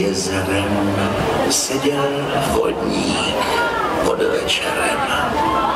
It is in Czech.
jezerem seděl vodník pod večerem.